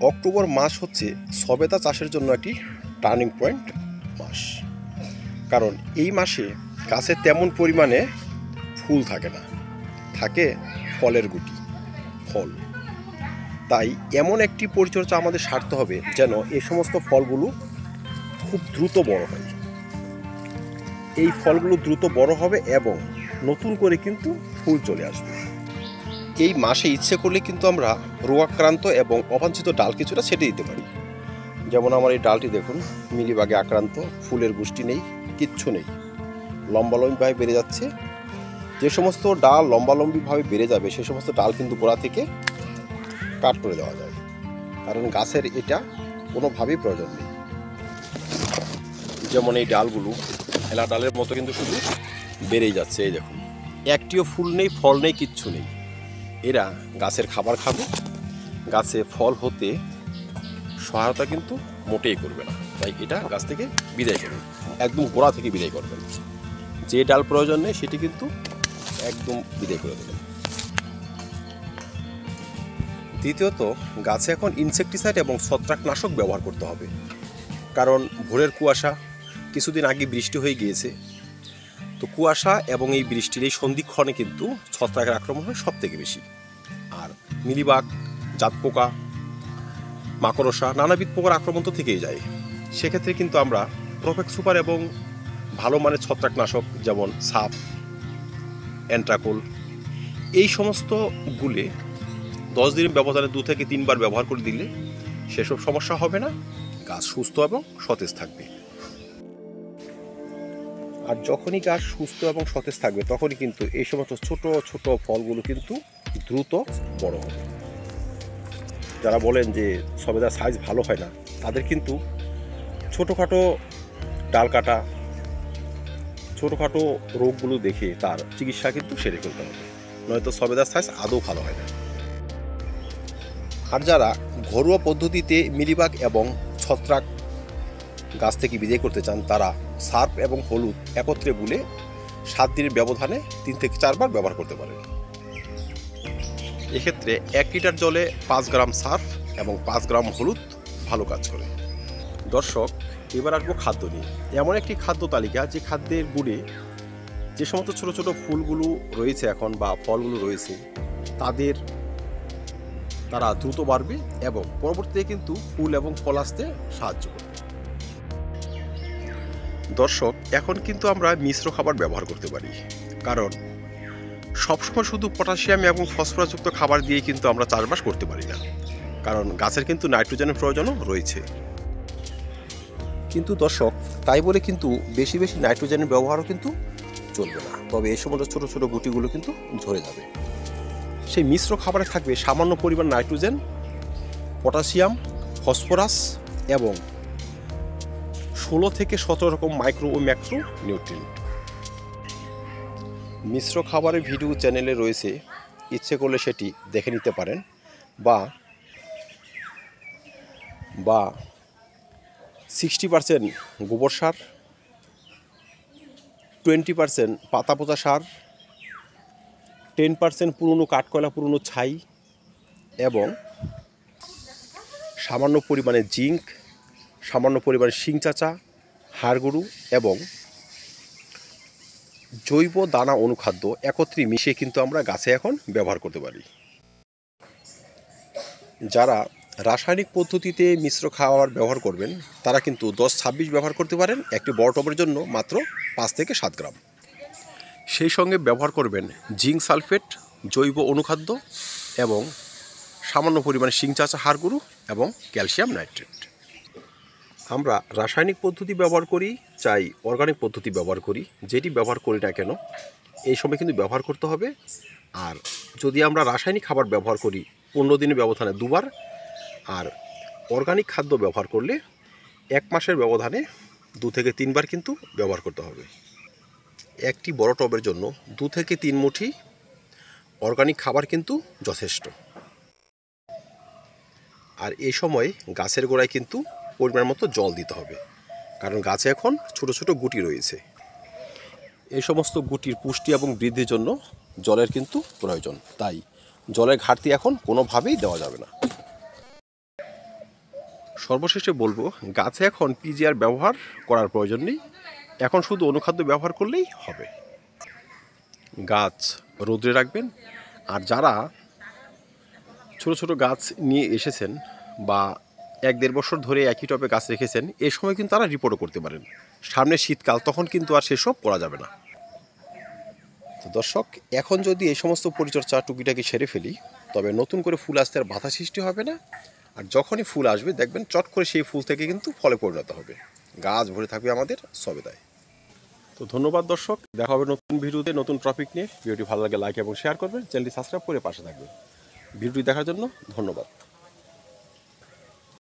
October মাস হচ্ছে সবেদা চাষের জন্য একটি টার্নিং পয়েন্ট মাস। কারণ এই মাসে গাছে তেমন পরিমাণে ফুল থাকে না, থাকে ফলের গুটি, ফল। তাই এমন একটি পরিচর্যা আমাদের সারতে হবে যেন এই সমস্ত ফলগুলো খুব দ্রুত বড় হয়। এই ফলগুলো দ্রুত বড় হবে এবং নতুন করে কিন্তু ফুল চলে আসবে। এই মাসে ইচ্ছে করলে কিন্তু আমরা রোগাক্রান্ত এবং অবাঞ্ছিত ডাল কিছুটা ছেটে দিতে পারি। যেমন আমার এই ডালটি দেখুন, মিলিবাগে আক্রান্ত, ফুলের গুষ্টি নেই, কিচ্ছু নেই। লম্বালম্বিভাবে বেড়ে যাচ্ছে। যে সমস্ত ডাল লম্বালম্বিভাবে বেড়ে যাবে, সে সমস্ত ডাল কিন্তু গোড়া থেকে কাট করে দেওয়া যায়। কারণ গাছের এটা কোনোভাবেই প্রয়োজন নেই। যেমন এই ডালগুলো হেলা ডালের মতো কিন্তু শুধু বেড়েই যাচ্ছে, এই দেখুন। একটিও ফুল নেই, ফল নেই, কিচ্ছু নেই। এরা গাছের খাবার খাবে। গাছে ফল হতে সহায়তা কিন্তু মোটেই করবে না। তাই এটা গাছ থেকে বিদায় করবে একদম গোড়া থেকে বিদায় করবেন। যে ডাল প্রয়োজন নেই, সেটি কিন্তু একদম বিদায় করে দেবেন। দ্বিতীয়ত, গাছে এখন ইনসেকটিসাইড এবং ছত্রাকনাশক ব্যবহার করতে হবে। কারণ ভোরের কুয়াশা, কিছুদিন আগে বৃষ্টি হয়ে গিয়েছে। তো কুয়াশা এবং এই বৃষ্টির এই সন্ধিক্ষণে কিন্তু ছত্রাকের আক্রমণ হয় সব থেকে বেশি। আর মিলিবাগ জাত পোকা মাকড়সা নানাবিধ পোকার আক্রমণ তো থেকেই যায়। সেক্ষেত্রে কিন্তু আমরা প্রফেক্ট সুপার এবং ভালো মানের ছত্রাকনাশক যেমন সাপ, অ্যান্ট্রাকোল, এই সমস্ত গুলে দশ দিনের ব্যবধানে দু থেকে তিনবার ব্যবহার করে দিলে সেসব সমস্যা হবে না। গাছ সুস্থ এবং সতেজ থাকবে। আর যখনই গাছ সুস্থ এবং সতেজ থাকবে, তখনই কিন্তু এই সমস্ত ছোট ছোট ফলগুলো কিন্তু দ্রুত বড় হবে। যারা বলেন যে সবেদার সাইজ ভালো হয় না, তাদের কিন্তু ছোটোখাটো ডাল কাটা, ছোটোখাটো রোগগুলো দেখে তার চিকিৎসা কিন্তু সেরে ফেলতে হবে। নয়তো সবেদার সাইজ আদৌ ভালো হয় না। আর যারা ঘরোয়া পদ্ধতিতে মিলিবাগ এবং ছত্রাক গাছ থেকে বিদায় করতে চান তারা সার্ফ এবং হলুদ একত্রে গুলে সাত দিনের ব্যবধানে তিন থেকে চারবার ব্যবহার করতে পারেন। এক্ষেত্রে এক লিটার জলে পাঁচ গ্রাম সার্ফ এবং পাঁচ গ্রাম হলুদ ভালো কাজ করে। দর্শক, এবার আসব খাদ্য নিয়ে। এমন একটি খাদ্য তালিকা যে খাদ্যের গুড়ে যে সমস্ত ছোট ছোট ফুলগুলো রয়েছে এখন বা ফলগুলো রয়েছে, তাদের তারা দ্রুত বাড়বে এবং পরবর্তীতে কিন্তু ফুল এবং ফল আসতে সাহায্য করবে। দর্শক, এখন কিন্তু আমরা মিশ্র খাবার ব্যবহার করতে পারি। কারণ, সবসময় শুধু পটাশিয়াম এবং ফসফরাসযুক্ত খাবার দিয়ে কিন্তু আমরা চাষবাস করতে পারি না। কারণ, গাছের কিন্তু নাইট্রোজেনের প্রয়োজনও রয়েছে। কিন্তু দর্শক, তাই বলে কিন্তু বেশি বেশি নাইট্রোজেনের ব্যবহারও কিন্তু চলবে না। তবে এই সমস্ত ছোটো ছোটো গুটিগুলো কিন্তু ঝরে যাবে। সেই মিশ্র খাবারে থাকবে সামান্য পরিমাণ নাইট্রোজেন, পটাশিয়াম, ফসফরাস এবং ষোলো থেকে সতেরো রকম মাইক্রো ও ম্যাক্রো নিউট্রিয়েন্ট মিশ্র খাবারের ভিডিও চ্যানেলে রয়েছে, ইচ্ছে করলে সেটি দেখে নিতে পারেন। বা বা সিক্সটি পারসেন্ট গোবর সার টোয়েন্টি পারসেন্ট পাতা পচা সার টেন পার্সেন্ট পুরনো কাঠকয়লা, পুরনো ছাই এবং সামান্য পরিমাণে জিঙ্ক সামান্য পরিমাণে শিং চাচা হাড়গরু এবং জৈব দানা অনুখাদ্য একত্রে মিশিয়ে কিন্তু আমরা গাছে এখন ব্যবহার করতে পারি। যারা রাসায়নিক পদ্ধতিতে মিশ্র খাবার ব্যবহার করবেন, তারা কিন্তু দশ ছাব্বিশ ব্যবহার করতে পারেন একটি বড় টবের জন্য মাত্র পাঁচ থেকে সাত গ্রাম। সেই সঙ্গে ব্যবহার করবেন জিঙ্ক সালফেট, জৈব অনুখাদ্য এবং সামান্য পরিমাণে শিং চাচা হাড়গুরু এবং ক্যালসিয়াম নাইট্রেট। আমরা রাসায়নিক পদ্ধতি ব্যবহার করি, চাই অর্গানিক পদ্ধতি ব্যবহার করি। যেটি ব্যবহার করি না কেন, এই সময় কিন্তু ব্যবহার করতে হবে। আর যদি আমরা রাসায়নিক খাবার ব্যবহার করি, পনেরো দিনের ব্যবধানে দুবার, আর অর্গানিক খাদ্য ব্যবহার করলে এক মাসের ব্যবধানে দু থেকে তিনবার কিন্তু ব্যবহার করতে হবে। একটি বড় টবের জন্য দু থেকে তিন মুঠি অর্গানিক খাবার কিন্তু যথেষ্ট। আর এই সময় গাছের গোড়ায় কিন্তু পরিমাণ মতো জল দিতে হবে। কারণ গাছে এখন ছোট ছোট গুটি রয়েছে। এই সমস্ত গুটির পুষ্টি এবং বৃদ্ধির জন্য জলের কিন্তু প্রয়োজন। তাই জলের ঘাটতি এখন কোনোভাবেই দেওয়া যাবে না। সর্বশেষে বলব, গাছে এখন পিজিআর ব্যবহার করার প্রয়োজন নেই। এখন শুধু অনুখাদ্য ব্যবহার করলেই হবে। গাছ রোদ্রে রাখবেন। আর যারা ছোট ছোট গাছ নিয়ে এসেছেন বা এক দেড় বছর ধরে একই টপে গাছ রেখেছেন, এ সময় কিন্তু তারা রিপোর্টও করতে পারেন। সামনে শীতকাল, তখন কিন্তু আর সেসব করা যাবে না। তো দর্শক, এখন যদি এই সমস্ত পরিচর্যা টুকিটাকি সেরে ফেলি, তবে নতুন করে ফুল আসতে আর বাধা সৃষ্টি হবে না। আর যখনই ফুল আসবে, দেখবেন চট করে সেই ফুল থেকে কিন্তু ফলে পরিণত হবে। গাছ ভরে থাকবে আমাদের সবেদায়। তো ধন্যবাদ দর্শক, দেখা হবে নতুন ভিডিওতে নতুন টপিক নিয়ে। ভিডিওটি ভালো লাগে লাইক এবং শেয়ার করবেন। চ্যানেলটি সাবস্ক্রাইব করে পাশে থাকবেন। ভিডিওটি দেখার জন্য ধন্যবাদ।